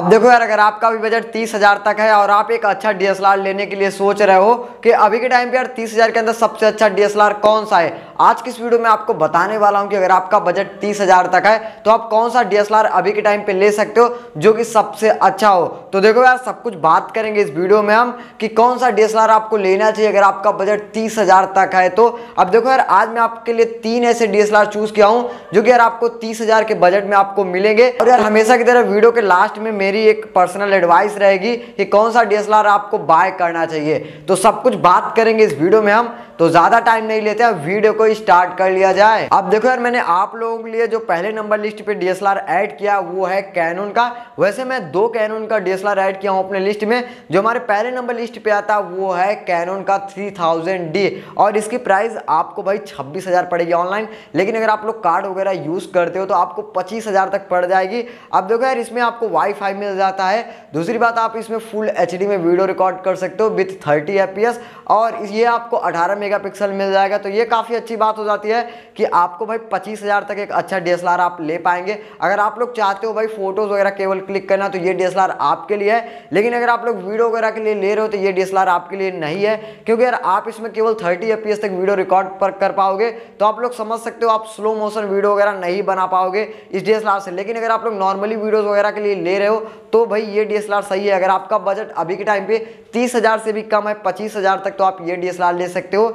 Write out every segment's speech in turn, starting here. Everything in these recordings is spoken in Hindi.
अब देखो यार, अगर आपका भी बजट तीस हज़ार तक है और आप एक अच्छा डीएसएलआर लेने के लिए सोच रहे हो कि अभी के टाइम पे यार तीस हज़ार के अंदर सबसे अच्छा डीएसएलआर कौन सा है? आज की इस वीडियो में आपको बताने वाला हूँ कि अगर आपका बजट तीस हज़ार तक है तो आप कौन सा डीएसएलआर अभी के टाइम पे ले सकते हो जो कि सबसे अच्छा हो? तो देखो यार, सब कुछ बात करेंगे इस वीडियो में हम कि कौन सा डीएसएलआर आपको लेना चाहिए अगर आपका बजट तीस तक है तो। अब देखो यार, आज मैं आपके लिए तीन ऐसे डीएसएलआर चूज़ किया हूँ जो कि यार आपको तीस के बजट में आपको मिलेंगे। और यार, हमेशा की तरह वीडियो के लास्ट में मेरी एक पर्सनल एडवाइस रहेगी कि कौन सा डीएसएलआर आपको बाय करना चाहिए। तो सब कुछ बात करेंगे इस वीडियो में हम। तो ज़्यादा टाइम नहीं लेते, अब वीडियो को स्टार्ट कर लिया जाए। अब देखो यार, मैंने आप लोगों के लिए जो पहले नंबर लिस्ट पे डीएसएलआर ऐड किया, वो है कैनन का। वैसे मैं दो कैनन का डीएसएलआर ऐड किया हूँ अपने लिस्ट में। जो हमारे पहले नंबर लिस्ट पे आता, वो है कैनन का 3000D और इसकी प्राइस आपको भाई छब्बीस पड़ेगी ऑनलाइन लेकिन अगर आप लोग कार्ड वगैरह यूज़ करते हो तो आपको पच्चीस तक पड़ जाएगी। अब देखो यार, इसमें आपको वाईफाई मिल जाता है। दूसरी बात, आप इसमें फुल एचडी में वीडियो रिकॉर्ड कर सकते हो विथ थर्टी एफ़ और ये आपको अठारह मेगापिक्सल मिल जाएगा तो ये काफ़ी अच्छी बात हो जाती है कि आपको भाई पच्चीस हज़ार तक एक अच्छा डीएसएलआर आप ले पाएँगे। अगर आप लोग चाहते हो भाई फ़ोटोज़ वगैरह केवल क्लिक करना तो ये डीएसएलआर आपके लिए है। लेकिन अगर आप लोग वीडियो वगैरह के लिए ले रहे हो तो ये डीएसएलआर आपके लिए नहीं है। क्योंकि यार आप इसमें केवल थर्टी एफ़ तक वीडियो रिकॉर्ड पर कर पाओगे तो आप लोग समझ सकते हो आप स्लो मोशन वीडियो वगैरह नहीं बना पाओगे इस डीएसएलआर से। लेकिन अगर आप लोग नॉर्मली वीडियोज़ वगैरह के लिए ले रहे हो तो भाई ये डीएसएलआर सही है। अगर आपका बजट अभी के टाइम पे तीस हज़ार से भी कम है, पच्चीस हज़ार तक तो आप ये डीएसएलआर ले सकते हो।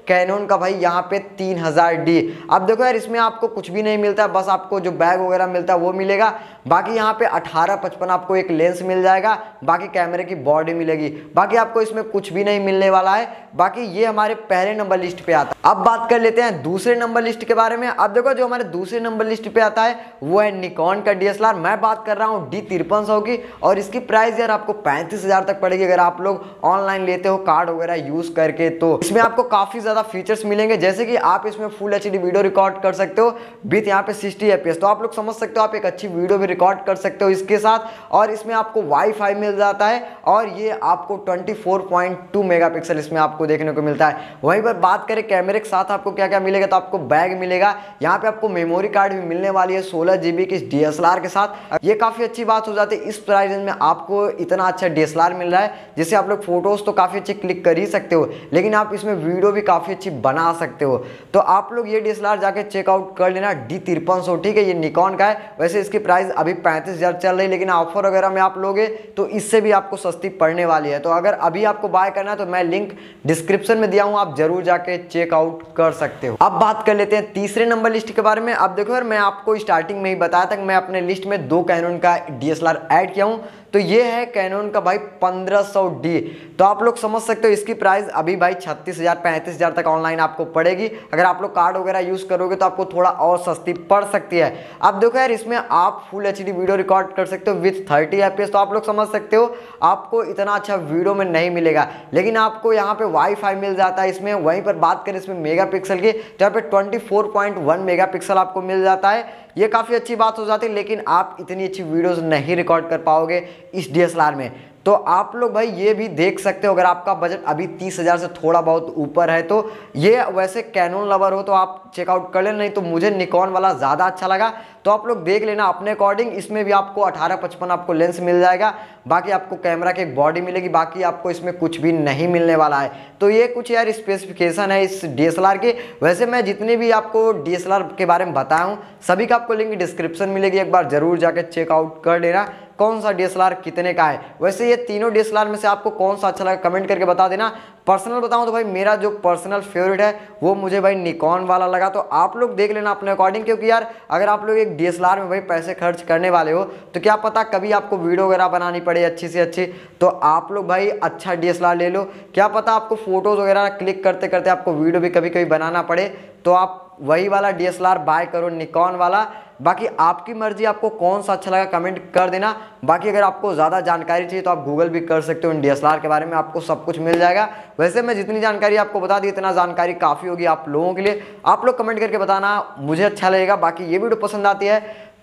कैनन का भाई यहाँ पे तीन हज़ार डी। अब देखो यार, इसमें आपको कुछ भी नहीं मिलता, बस आपको जो बैग वगैरह मिलता है वो मिलेगा। बाकी यहाँ पे अठारह पचपन आपको एक लेंस मिल जाएगा, बाकी कैमरे की बॉडी मिलेगी। बाकी आपको इसमें कुछ भी नहीं मिलने वाला है। बाकी ये हमारे पहले नंबर लिस्ट पे आता है। अब बात कर लेते हैं दूसरे नंबर लिस्ट के बारे में। अब देखो, जो हमारे दूसरे नंबर लिस्ट पे आता है, वो है निकॉन का डीएसएलआर मैं बात कर रहा हूँ डी तिरपन सौ की, और इसकी प्राइस यार आपको पैंतीस तक पड़ेगी। अगर आप लोग ऑनलाइन लेते हो कार्ड वगैरह यूज़ करके तो इसमें आपको काफ़ी ज़्यादा फीचर्स मिलेंगे, जैसे कि आप इसमें फुल एच वीडियो रिकॉर्ड कर सकते हो विथ यहाँ पे सिक्सटी एफ़ तो आप लोग समझ सकते हो, आप एक अच्छी वीडियो भी रिकॉर्ड कर सकते हो इसके साथ, और इसमें आपको वाईफाई मिल जाता है, और ये आपको 24.2 मेगापिक्सल इसमें आपको देखने को मिलता है। वहीं पर बात करें कैमरे के साथ आपको क्या क्या मिलेगा तो आपको बैग मिलेगा। यहाँ पे आपको मेमोरी कार्ड भी मिलने वाली है, सोलह जीबी की डी के साथ। ये काफ़ी अच्छी बात हो जाती है, इस प्राइस में आपको इतना अच्छा डी मिल रहा है, जिससे आप लोग फ़ोटोज़ तो काफ़ी अच्छी क्लिक कर ही सकते हो, लेकिन आप इसमें वीडियो भी काफ़ी अच्छी बना सकते हो। तो आप लोग ये डीएसएलआर जाके चेकआउट कर लेना डी तिरपन ठीक है? ये निकॉन का है। वैसे इसकी प्राइस अभी पैंतीस चल रही लेकिन ऑफ़र वगैरह में आप लोगे तो इससे भी आपको सस्ती पड़ने वाली है। तो अगर अभी आपको बाय करना है तो मैं लिंक डिस्क्रिप्शन में दिया हूँ, आप ज़रूर जाके चेकआउट कर सकते हो। अब बात कर लेते हैं तीसरे नंबर लिस्ट के बारे में। अब देखो यार, मैं आपको स्टार्टिंग में ही बताया था कि मैं अपने लिस्ट में दो कैनन का डी ऐड किया हूँ। तो ये है कैनन का भाई 1500D तो आप लोग समझ सकते हो इसकी प्राइस अभी भाई छत्तीस हज़ार, पैंतीस हज़ार तक ऑनलाइन आपको पड़ेगी। अगर आप लोग कार्ड वगैरह यूज़ करोगे तो आपको थोड़ा और सस्ती पड़ सकती है। अब देखो यार, इसमें आप फुल एचडी वीडियो रिकॉर्ड कर सकते हो विथ थर्टी एफ़ तो आप लोग समझ सकते हो, आपको इतना अच्छा वीडियो में नहीं मिलेगा। लेकिन आपको यहाँ पे वाईफाई मिल जाता है इसमें। वहीं पर बात करें इसमें मेगा पिक्सल की तो यहाँ पर twenty four point one mega pixel आपको मिल जाता है। ये काफ़ी अच्छी बात हो जाती है, लेकिन आप इतनी अच्छी वीडियोस नहीं रिकॉर्ड कर पाओगे। इस डीएसएलआर में। तो आप लोग भाई ये भी देख सकते हो, अगर आपका बजट अभी तीस हज़ार से थोड़ा बहुत ऊपर है तो ये वैसे कैनोन लवर हो तो आप चेकआउट कर लेना, नहीं तो मुझे निकॉन वाला ज़्यादा अच्छा लगा। तो आप लोग देख लेना अपने अकॉर्डिंग इसमें भी आपको अठारह पचपन आपको लेंस मिल जाएगा, बाकी आपको कैमरा की बॉडी मिलेगी, बाकी आपको इसमें कुछ भी नहीं मिलने वाला है। तो ये कुछ यार स्पेसिफिकेशन है इस डी के। वैसे मैं जितने भी आपको डीएसएलआर के बारे में बताया हूँ सभी का आपको लिंक डिस्क्रिप्शन मिलेगी, एक बार ज़रूर जाकर चेकआउट कर लेना। कौन सा डीएसएलआर कितने का है? वैसे ये तीनों डीएसएलआर में से आपको कौन सा अच्छा लगा कमेंट करके बता देना। पर्सनल बताऊँ तो भाई, मेरा जो पर्सनल फेवरेट है, वो मुझे भाई निकॉन वाला लगा। तो आप लोग देख लेना अपने अकॉर्डिंग क्योंकि यार, अगर आप लोग एक डीएसएलआर में भाई पैसे खर्च करने वाले हो तो क्या पता कभी आपको वीडियो वगैरह बनानी पड़े अच्छी से अच्छी। तो आप लोग भाई अच्छा डीएसएलआर ले लो। क्या पता आपको फ़ोटोज़ वगैरह क्लिक करते करते आपको वीडियो भी कभी कभी बनाना पड़े। तो आप वही वाला डीएसएलआर बाय करो निकॉन वाला। बाकी आपकी मर्ज़ी, आपको कौन सा अच्छा लगा कमेंट कर देना। बाकी अगर आपको ज़्यादा जानकारी चाहिए तो आप गूगल भी कर सकते हो इन डी के बारे में। आपको सब कुछ मिल जाएगा। वैसे मैं जितनी जानकारी आपको बता दी, इतना जानकारी काफ़ी होगी आप लोगों के लिए। आप लोग कमेंट करके बताना, मुझे अच्छा लगेगा। बाकी ये वीडियो पसंद आती है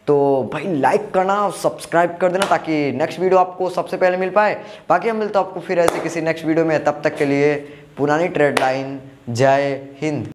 तो भाई लाइक करना और सब्सक्राइब कर देना, ताकि नेक्स्ट वीडियो आपको सबसे पहले मिल पाए। बाकी हम मिलते आपको फिर ऐसे किसी नेक्स्ट वीडियो में। तब तक के लिए पुरानी ट्रेड लाइन जय हिंद।